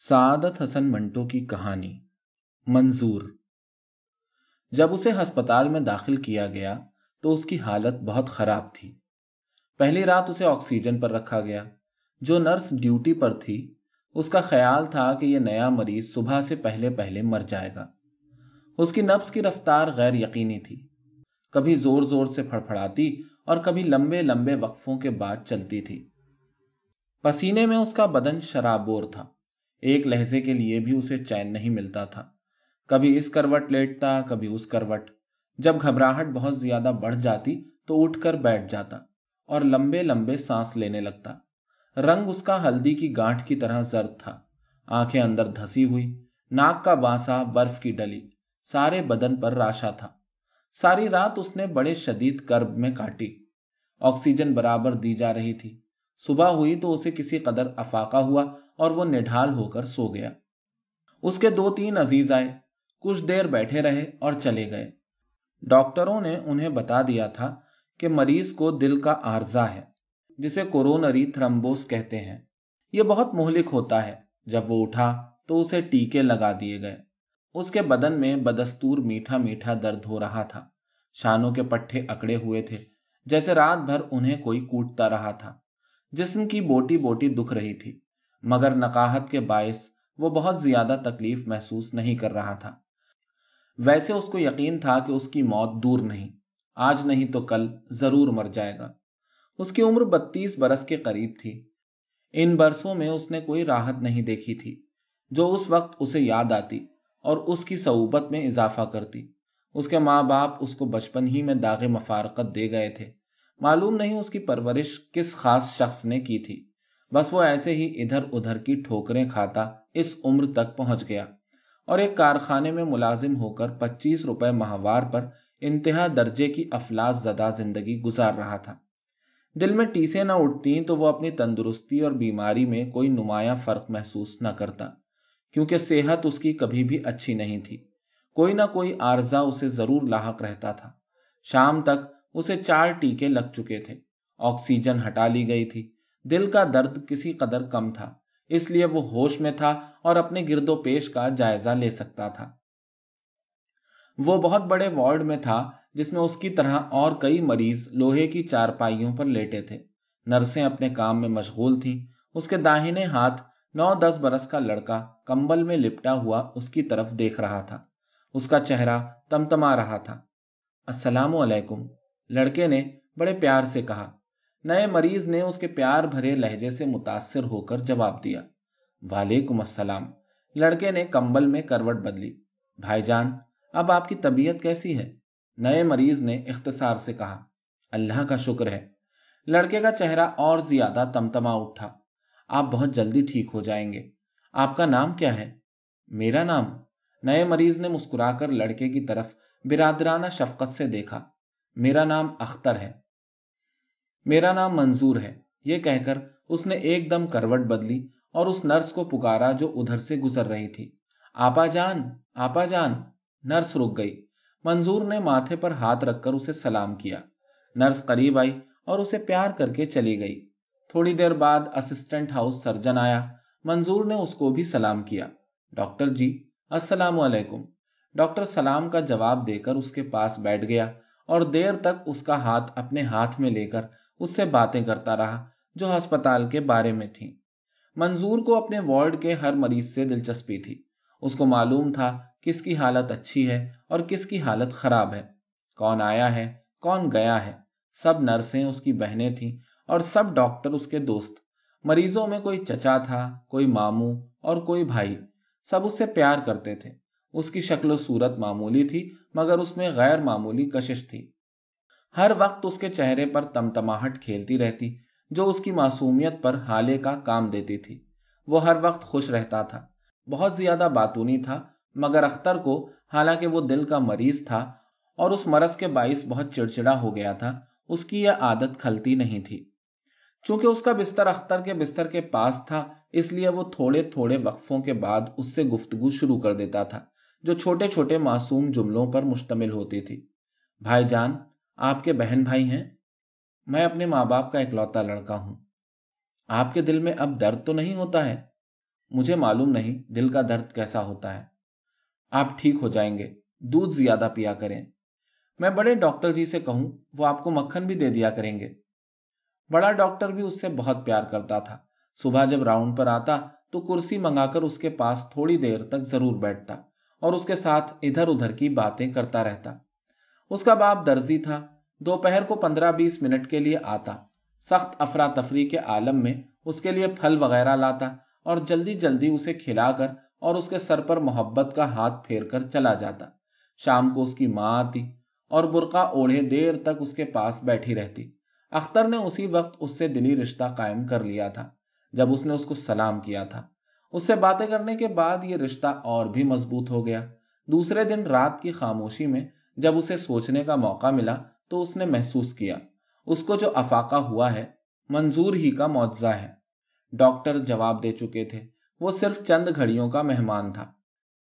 सादत हसन मंटो की कहानी, मंजूर। जब उसे अस्पताल में दाखिल किया गया तो उसकी हालत बहुत खराब थी। पहली रात उसे ऑक्सीजन पर रखा गया। जो नर्स ड्यूटी पर थी, उसका ख्याल था कि यह नया मरीज़ सुबह से पहले पहले मर जाएगा। उसकी नब्स की रफ्तार गैर यकीनी थी। कभी ज़ोर ज़ोर से फड़फड़ाती और कभी लंबे लंबे वक्फों के बाद चलती थी। पसीने में उसका बदन शराबोर था। एक लहजे के लिए भी उसे चैन नहीं मिलता था। कभी इस करवट लेटता, कभी उस करवट। जब घबराहट बहुत ज़्यादा बढ़ जाती तो उठकर बैठ जाता और लंबे लंबे सांस लेने लगता। रंग उसका हल्दी की गांठ की तरह जर्द था। आँखें अंदर धसी हुई, नाक का बांसा बर्फ़ की डली, सारे बदन पर राशा था। सारी रात उसने बड़े शदीद कर्ब में काटी। ऑक्सीजन बराबर दी जा रही थी। सुबह हुई तो उसे किसी कदर अफाका हुआ और वो निढाल होकर सो गया। उसके दो तीन अज़ीज़ आए, कुछ देर बैठे रहे और चले गए। डॉक्टरों ने उन्हें बता दिया था कि मरीज़ को दिल का आर्जा है, जिसे कोरोनरी थ्रम्बोस कहते हैं। यह बहुत मोहलिक होता है। जब वो उठा तो उसे टीके लगा दिए गए। उसके बदन में बदस्तूर मीठा मीठा दर्द हो रहा था। शानों के पट्टे अकड़े हुए थे, जैसे रात भर उन्हें कोई कूटता रहा था। जिस्म की बोटी बोटी दुख रही थी, मगर नकाहत के बायस वो बहुत ज़्यादा तकलीफ़ महसूस नहीं कर रहा था। वैसे उसको यकीन था कि उसकी मौत दूर नहीं, आज नहीं तो कल ज़रूर मर जाएगा। उसकी उम्र बत्तीस बरस के करीब थी। इन बरसों में उसने कोई राहत नहीं देखी थी, जो उस वक्त उसे याद आती और उसकी सऊबत में इजाफा करती। उसके माँ बाप उसको बचपन ही में दागे मफारकत दे गए थे। मालूम नहीं उसकी परवरिश किस खास शख्स ने की थी। बस वो ऐसे ही इधर उधर की ठोकरें खाता इस उम्र तक पहुँच गया और एक कारखाने में मुलाजिम होकर पच्चीस रुपए माहवार पर इंतहा दर्जे की अफलास जदा ज़िंदगी गुजार रहा था। दिल में टीसे न उठती तो वो अपनी तंदुरुस्ती और बीमारी में कोई नुमाया फ़र्क महसूस न करता, क्योंकि सेहत उसकी कभी भी अच्छी नहीं थी। कोई ना कोई आर्जा उसे ज़रूर लाक रहता था। शाम तक उसे चार टीके लग चुके थे। ऑक्सीजन हटा ली गई थी। दिल का दर्द किसी कदर कम था, इसलिए वो होश में था और अपने गिरदो पेश का जायजा ले सकता था। वो बहुत बड़े वार्ड में था, जिसमें उसकी तरह और कई मरीज़ लोहे की चारपाइयों पर लेटे थे। नर्सें अपने काम में मशगूल थीं। उसके दाहिने हाथ नौ दस बरस का लड़का कंबल में लिपटा हुआ उसकी तरफ़ देख रहा था। उसका चेहरा तमतमा रहा था। असलाकुम लड़के ने बड़े प्यार से कहा, नए मरीज़ ने उसके प्यार भरे लहजे से मुतासर होकर जवाब दिया। वालेकुम अस्सलाम। लड़के ने कंबल में करवट बदली। भाईजान, अब आपकी तबीयत कैसी है? नए मरीज़ ने इख्तसार से कहा, अल्लाह का शुक्र है। लड़के का चेहरा और ज़्यादा तमतमा उठा। आप बहुत जल्दी ठीक हो जाएँगे। आपका नाम क्या है? मेरा नाम? नए मरीज़ ने मुस्कुराकर लड़के की तरफ़ बिरादराना शफकत से देखा। मेरा नाम अख्तर है। मेरा नाम मंजूर है। ये कहकर उसने एकदम करवट बदली और उस नर्स को पुकारा जो उधर से गुजर रही थी। आपा जान आपा जान। नर्स रुक गई। मंजूर ने माथे पर हाथ रखकर उसे सलाम किया। नर्स करीब आई और उसे प्यार करके चली गई। थोड़ी देर बाद असिस्टेंट हाउस सर्जन आया। मंजूर ने उसको भी सलाम किया। डॉक्टर जी, अस्सलाम वालेकुम डॉक्टर सलाम का जवाब देकर उसके पास बैठ गया और देर तक उसका हाथ अपने हाथ में लेकर उससे बातें करता रहा, जो अस्पताल के बारे में थी। मंजूर को अपने वार्ड के हर मरीज़ से दिलचस्पी थी। उसको मालूम था किसकी हालत अच्छी है और किसकी हालत खराब है। कौन आया है, कौन गया है? सब नर्सें उसकी बहनें थीं और सब डॉक्टर उसके दोस्त। मरीजों में कोई चचा था, कोई मामू और कोई भाई। सब उससे प्यार करते थे। उसकी शक्ल सूरत मामूली थी, मगर उसमें गैर मामूली कशिश थी। हर वक्त उसके चेहरे पर तमतमाहट खेलती रहती, जो उसकी मासूमियत पर हाले का काम देती थी। वो हर वक्त खुश रहता था। बहुत ज़्यादा बातूनी था, मगर अख्तर को, हालाँकि वो दिल का मरीज़ था, और उस मरज के बाइस बहुत चिड़चिड़ा हो गया था, उसकी यह आदत खलती नहीं थी। चूँकि उसका बिस्तर अख्तर के बिस्तर के पास था, इसलिए वो थोड़े थोड़े वक्फों के बाद उससे गुफ्तगु शुरू कर देता था। जो छोटे छोटे मासूम जुमलों पर मुश्तमिल होती थी। भाईजान, आपके बहन भाई हैं? मैं अपने माँ बाप का इकलौता लड़का हूँ। आपके दिल में अब दर्द तो नहीं होता है? मुझे मालूम नहीं दिल का दर्द कैसा होता है। आप ठीक हो जाएँगे, दूध ज़्यादा पिया करें। मैं बड़े डॉक्टर जी से कहूँ, वो आपको मक्खन भी दे दिया करेंगे। बड़ा डॉक्टर भी उससे बहुत प्यार करता था। सुबह जब राउंड पर आता तो कुर्सी मंगाकर उसके पास थोड़ी देर तक ज़रूर बैठता। और उसके साथ इधर उधर की बातें करता रहता। उसका बाप दर्जी था। दोपहर को पंद्रह बीस मिनट के लिए आता। सख्त अफरा तफरी के आलम में उसके लिए फल वगैरह लाता और जल्दी जल्दी उसे खिलाकर और उसके सर पर मोहब्बत का हाथ फेर कर चला जाता। शाम को उसकी माँ आती और बुरका ओढ़े देर तक उसके पास बैठी रहती। अख्तर ने उसी वक्त उससे दिली रिश्ता कायम कर लिया था, जब उसने उसको सलाम किया था। उससे बातें करने के बाद ये रिश्ता और भी मज़बूत हो गया। दूसरे दिन रात की खामोशी में जब उसे सोचने का मौका मिला तो उसने महसूस किया। उसको जो अफाका हुआ है, मंजूर ही का मुआवजा है। डॉक्टर जवाब दे चुके थे, वो सिर्फ़ चंद घड़ियों का मेहमान था।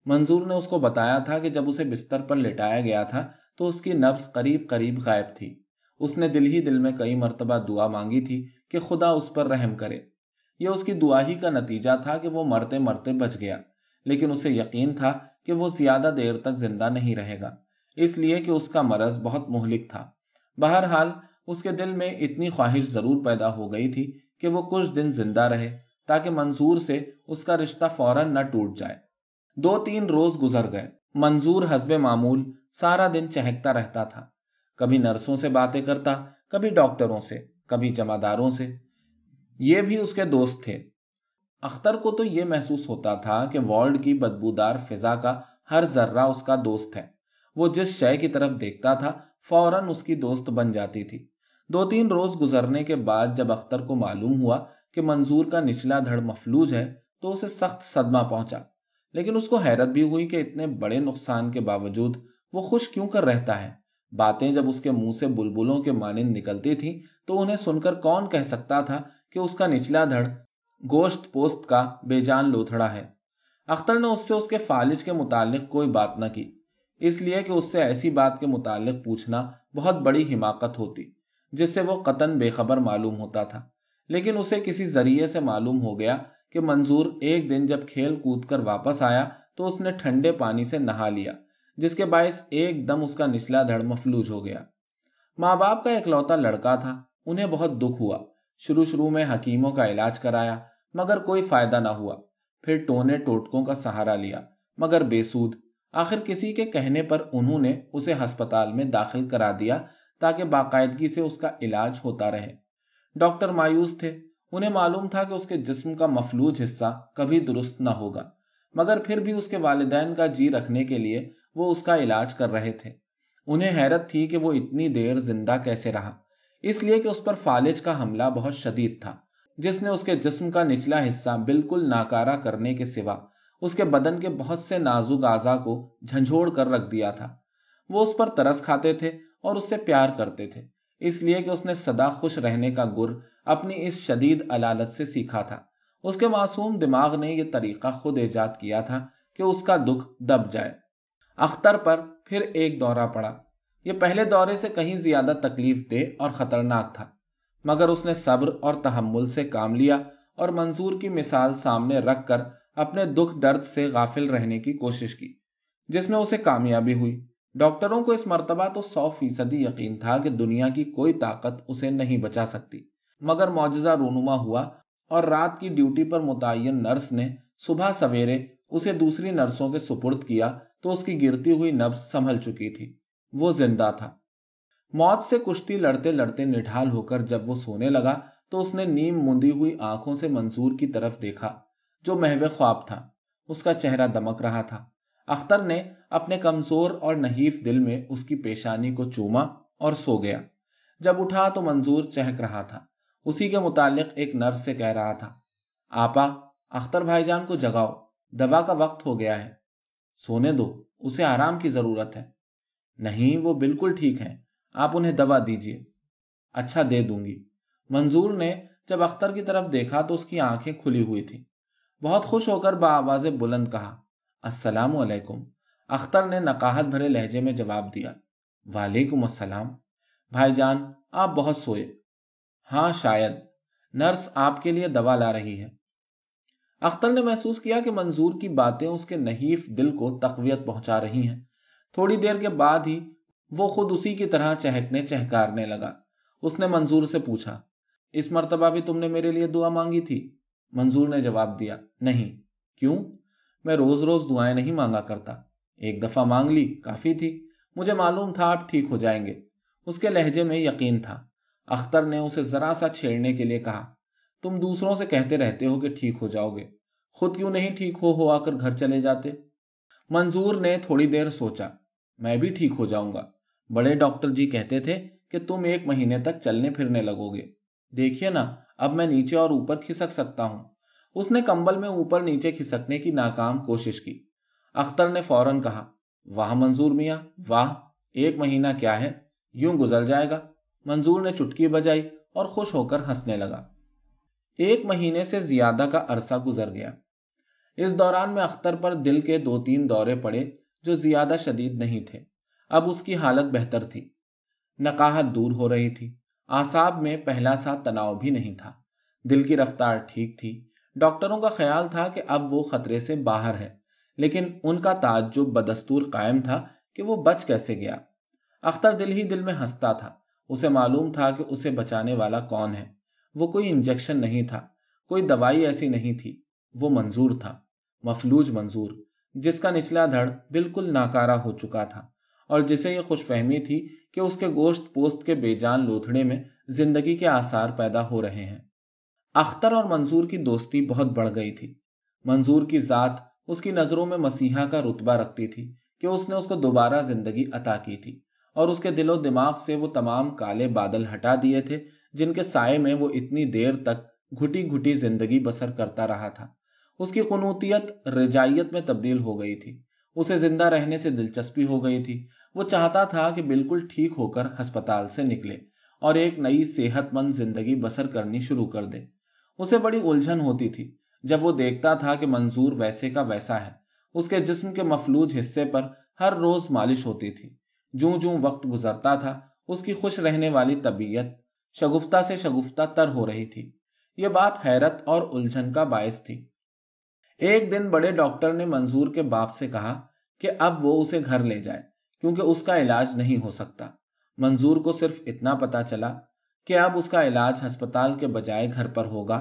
मंजूर ने उसको बताया था कि जब उसे बिस्तर पर लिटाया गया था तो उसकी नब्स करीब करीब गायब थी। उसने दिल ही दिल में कई मरतबा दुआ मांगी थी कि खुदा उस पर रहम करे। यह उसकी दुआ ही का नतीजा था कि वो मरते मरते बच गया। लेकिन उसे यकीन था कि वो ज़्यादा देर तक ज़िंदा नहीं रहेगा, इसलिए कि उसका मरज बहुत मोहलिक था। बहरहाल, उसके दिल में इतनी ख्वाहिश ज़रूर पैदा हो गई थी कि वो कुछ दिन ज़िंदा रहे, ताकि मंजूर से उसका रिश्ता फ़ौरन न टूट जाए। दो तीन रोज गुजर गए। मंजूर हसब मामूल सारा दिन चहकता रहता था। कभी नर्सों से बातें करता, कभी डॉक्टरों से, कभी जमादारों से। ये भी उसके दोस्त थे। अख्तर को तो ये महसूस होता था कि वर्ल्ड की बदबूदार फिजा का हर जर्रा उसका दोस्त है। वो जिस शय की तरफ़ देखता था, फ़ौरन उसकी दोस्त बन जाती थी। दो तीन रोज गुजरने के बाद जब अख्तर को मालूम हुआ कि मंजूर का निचला धड़ मफलूज है तो उसे सख्त सदमा पहुँचा। लेकिन उसको हैरत भी हुई कि इतने बड़े नुकसान के बावजूद वो खुश क्यों कर रहता है। बातें जब उसके मुँह से बुलबुलों के मानिंद निकलती थी तो उन्हें सुनकर कौन कह सकता था कि उसका निचला धड़ गोश्त पोस्त का बेजान लोथड़ा है। अख्तर ने उससे उसके फालिज के मुतालिक कोई बात न की, इसलिए कि उससे ऐसी बात के मुतालिक पूछना बहुत बड़ी हिमाकत होती, जिससे वो कतन बेखबर मालूम होता था। लेकिन उसे किसी ज़रिए से मालूम हो गया कि मंजूर एक दिन जब खेल कूद कर वापस आया तो उसने ठंडे पानी से नहा लिया, जिसके बायस एकदम उसका निचला धड़ मफलूज हो गया। माँ बाप का इकलौता लड़का था, उन्हें बहुत दुख हुआ शुरू शुरू में हकीमों का इलाज कराया, मगर कोई फ़ायदा ना हुआ। फिर टोने टोटकों का सहारा लिया, मगर बेसूद आखिर किसी के कहने पर उन्होंने उसे अस्पताल में दाखिल करा दिया, ताकि बाकायदगी से उसका इलाज होता रहे। डॉक्टर मायूस थे। उन्हें मालूम था कि उसके जिस्म का मफलूज हिस्सा कभी दुरुस्त ना होगा, मगर फिर भी उसके वालदेन का जी रखने के लिए वो उसका इलाज कर रहे थे। उन्हें हैरत थी कि वो इतनी देर ज़िंदा कैसे रहा। इसलिए कि उस पर फालिज का हमला बहुत शदीद था, जिसने उसके जिस्म का निचला हिस्सा बिल्कुल नाकारा करने के सिवा उसके बदन के बहुत से नाजुक आजा को झंझोड़ कर रख दिया था। वो उस पर तरस खाते थे और उससे प्यार करते थे, इसलिए कि उसने सदा खुश रहने का गुर अपनी इस शदीद अलालत से सीखा था। उसके मासूम दिमाग ने यह तरीका खुद ईजाद किया था कि उसका दुख दब जाए। अख्तर पर फिर एक दौरा पड़ा। ये पहले दौरे से कहीं ज़्यादा तकलीफ़ दे और खतरनाक था, मगर उसने सब्र और तहमुल से काम लिया और मंजूर की मिसाल सामने रखकर अपने दुख दर्द से गाफिल रहने की कोशिश की, जिसमें उसे कामयाबी हुई। डॉक्टरों को इस मरतबा तो सौ फ़ीसदी यकीन था कि दुनिया की कोई ताकत उसे नहीं बचा सकती, मगर मुआजा रूनुमा हुआ और रात की ड्यूटी पर मुतन नर्स ने सुबह सवेरे उसे दूसरी नर्सों के सुपुर्द किया तो उसकी गिरती हुई नब्ज संभल चुकी थी। वो ज़िंदा था। मौत से कुश्ती लड़ते लड़ते निढाल होकर जब वो सोने लगा तो उसने नीम मुंदी हुई आँखों से मंसूर की तरफ़ देखा, जो महवे ख्वाब था। उसका चेहरा दमक रहा था। अख्तर ने अपने कमज़ोर और नहीफ दिल में उसकी पेशानी को चूमा और सो गया। जब उठा तो मंजूर चहक रहा था। उसी के मुतालिक एक नर्स से कह रहा था, आपा, अख्तर भाईजान को जगाओ। दवा का वक्त हो गया है। सोने दो, उसे आराम की ज़रूरत है। नहीं, वो बिल्कुल ठीक हैं। आप उन्हें दवा दीजिए। अच्छा दे दूँगी। मंजूर ने जब अख्तर की तरफ़ देखा तो उसकी आँखें खुली हुई थी। बहुत खुश होकर बाआवाज बुलंद कहा, अस्सलाम अख्तर ने नकाहत भरे लहजे में जवाब दिया, वालेकुम अस्सलाम। भाईजान, आप बहुत सोए। हाँ शायद। नर्स आपके लिए दवा ला रही है। अख्तर ने महसूस किया कि मंजूर की बातें उसके नहीफ दिल को तकवीत पहुँचा रही हैं। थोड़ी देर के बाद ही वो खुद उसी की तरह चहकने चहकारने लगा। उसने मंजूर से पूछा, इस मर्तबा भी तुमने मेरे लिए दुआ मांगी थी? मंजूर ने जवाब दिया, नहीं। क्यों? मैं रोज रोज दुआएँ नहीं मांगा करता। एक दफ़ा मांग ली, काफ़ी थी। मुझे मालूम था आप ठीक हो जाएँगे। उसके लहजे में यकीन था। अख्तर ने उसे जरा सा छेड़ने के लिए कहा, तुम दूसरों से कहते रहते हो कि ठीक हो जाओगे। खुद क्यों नहीं ठीक हो हो आकर घर चले जाते? मंजूर ने थोड़ी देर सोचा। मैं भी ठीक हो जाऊँगा। बड़े डॉक्टर जी कहते थे कि तुम एक महीने तक चलने फिरने लगोगे। देखिए ना, अब मैं नीचे और ऊपर खिसक सकता हूँ। उसने कंबल में ऊपर नीचे खिसकने की नाकाम कोशिश की। अख्तर ने फ़ौरन कहा, वाह मंजूर मिया, वाह, एक महीना क्या है? यूँ गुजर जाएगा। मंजूर ने चुटकी बजाई और खुश होकर हंसने लगा। एक महीने से ज़्यादा का अरसा गुजर गया। इस दौरान में अख्तर पर दिल के दो तीन दौरे पड़े जो ज़्यादा शदीद नहीं थे। अब उसकी हालत बेहतर थी। नकाहत दूर हो रही थी। आसाब में पहला सा तनाव भी नहीं था। दिल की रफ्तार ठीक थी। डॉक्टरों का ख्याल था कि अब वो खतरे से बाहर है। लेकिन उनका ताज्जुब बदस्तूर कायम था कि वो बच कैसे गया। अख्तर दिल ही दिल में हंसता था। उसे मालूम था कि उसे बचाने वाला कौन है। वो कोई इंजेक्शन नहीं था। कोई दवाई ऐसी नहीं थी। वो मंजूर था। मफलूज मंजूर। जिसका निचला धड़ बिल्कुल नाकारा हो चुका था, और जिसे ये खुशफहमी थी कि उसके गोश्त पोस्त के बेजान लोथड़े में ज़िंदगी के आसार पैदा हो रहे हैं। अख्तर और मंजूर की दोस्ती बहुत बढ़ गई थी। मंजूर की जात उसकी नज़रों में मसीहा का रुतबा रखती थी कि उसने उसको दोबारा ज़िंदगी अता की थी, और उसके दिलो दिमाग से वो तमाम काले बादल हटा दिए थे, जिनके साय में वो इतनी देर तक घुटी घुटी ज़िंदगी बसर करता रहा था। उसकी कनूतियत रजाइत में तब्दील हो गई थी। उसे ज़िंदा रहने से दिलचस्पी हो गई थी। वो चाहता था कि बिल्कुल ठीक होकर अस्पताल से निकले और एक नई सेहतमंद ज़िंदगी बसर करनी शुरू कर दे। उसे बड़ी उलझन होती थी जब वो देखता था कि मंजूर वैसे का वैसा है। उसके जिस्म के मफलूज हिस्से पर हर रोज मालिश होती थी। जूं जूं वक्त गुजरता था, उसकी खुश रहने वाली तबीयत शगुफ्ता से शगुफ्ता तर हो रही थी। यह बात हैरत और उलझन का बायस थी। एक दिन बड़े डॉक्टर ने मंजूर के बाप से कहा कि अब वो उसे घर ले जाए, क्योंकि उसका इलाज नहीं हो सकता। मंजूर को सिर्फ़ इतना पता चला कि अब उसका इलाज अस्पताल के बजाय घर पर होगा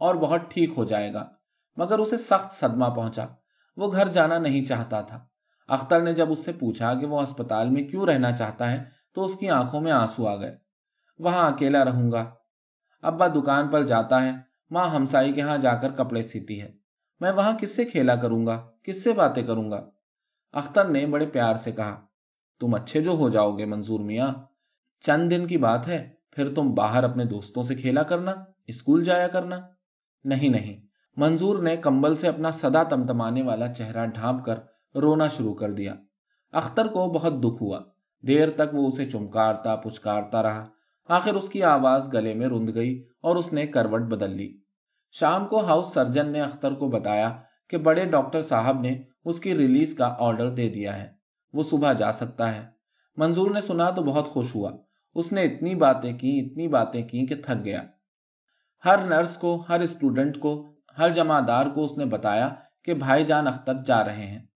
और बहुत ठीक हो जाएगा, मगर उसे सख्त सदमा पहुँचा। वो घर जाना नहीं चाहता था। अख्तर ने जब उससे पूछा कि वो अस्पताल में क्यों रहना चाहता है तो उसकी आँखों में आँसू आ गए। वहाँ अकेला रहूँगा। अब्बा दुकान पर जाता है, माँ हमसाई के यहाँ जाकर कपड़े सीती है। मैं वहाँ किससे खेला करूँगा? किससे बातें करूँगा? अख्तर ने बड़े प्यार से कहा, तुम अच्छे जो हो जाओगे, मंजूर मिया। चंद दिन की बात है, फिर तुम बाहर अपने दोस्तों से खेला करना, स्कूल जाया करना। नहीं नहीं, मंजूर ने कंबल से अपना सदा तमतमाने वाला चेहरा ढांप कर रोना शुरू कर दिया। अख्तर को बहुत दुख हुआ। देर तक वो उसे चुमकारता पुचकारता रहा। आखिर उसकी आवाज़ गले में रुंध गई और उसने करवट बदल ली। शाम को हाउस सर्जन ने अख्तर को बताया कि बड़े डॉक्टर साहब ने उसकी रिलीज़ का ऑर्डर दे दिया है। वो सुबह जा सकता है। मंजूर ने सुना तो बहुत खुश हुआ। उसने इतनी बातें की, इतनी बातें की कि थक गया। हर नर्स को, हर स्टूडेंट को, हर जमादार को उसने बताया कि भाईजान अख्तर जा रहे हैं।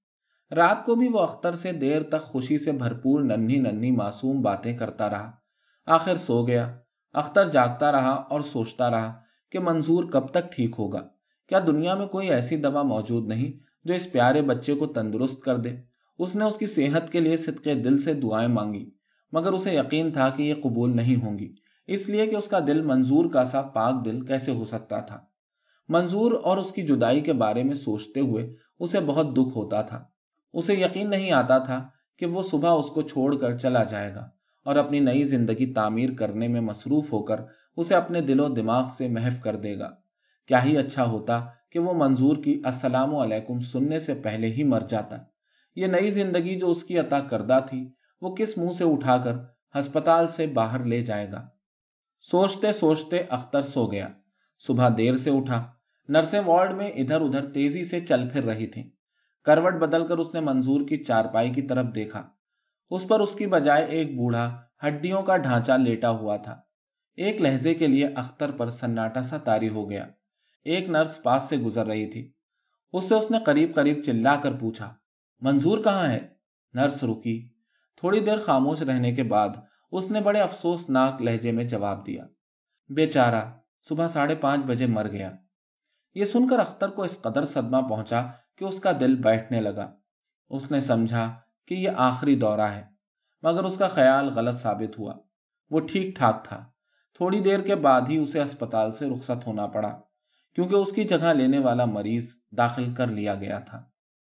रात को भी वो अख्तर से देर तक खुशी से भरपूर नन्ही नन्ही मासूम बातें करता रहा। आखिर सो गया। अख्तर जागता रहा और सोचता रहा कि मंजूर कब तक ठीक होगा? क्या दुनिया में कोई ऐसी दवा मौजूद नहीं जो इस प्यारे बच्चे को तंदुरुस्त कर दे? उसने उसकी सेहत के लिए सिदके दिल से दुआएँ मांगी, मगर उसे यकीन था कि ये कबूल नहीं होंगी, इसलिए कि उसका दिल मंजूर का सा पाक दिल कैसे हो सकता था? मंजूर और उसकी जुदाई के बारे में सोचते हुए उसे बहुत दुख होता था। उसे यकीन नहीं आता था कि वो सुबह उसको छोड़कर चला जाएगा और अपनी नई ज़िंदगी तामीर करने में मसरूफ होकर उसे अपने दिलो दिमाग से महफ कर देगा। क्या ही अच्छा होता कि वो मंजूर की असलाम सुनने से पहले ही मर जाता। ये नई ज़िंदगी जो उसकी अता करदा थी, वो किस मुँह से उठाकर अस्पताल से बाहर ले जाएगा? सोचते सोचते अख्तर सो गया। सुबह देर से उठा। नर्सें वार्ड में इधर उधर तेज़ी से चल फिर रही थी। करवट बदलकर उसने मंजूर की चारपाई की तरफ़ देखा। उस पर उसकी बजाय एक बूढ़ा हड्डियों का ढांचा लेटा हुआ था। एक लहजे के लिए अख्तर पर सन्नाटा सा तारी हो गया। एक नर्स पास से गुजर रही थी। उससे उसने करीब करीब चिल्लाकर पूछा, मंजूर कहाँ है? नर्स रुकी। थोड़ी देर खामोश रहने के बाद उसने बड़े अफसोसनाक लहजे में जवाब दिया, बेचारा, सुबह साढ़े पाँच बजे मर गया। ये सुनकर अख्तर को इस कदर सदमा पहुँचा कि उसका दिल बैठने लगा। उसने समझा कि यह आखिरी दौरा है, मगर उसका ख्याल गलत साबित हुआ। वो ठीक ठाक था। थोड़ी देर के बाद ही उसे अस्पताल से रुखसत होना पड़ा, क्योंकि उसकी जगह लेने वाला मरीज़ दाखिल कर लिया गया था।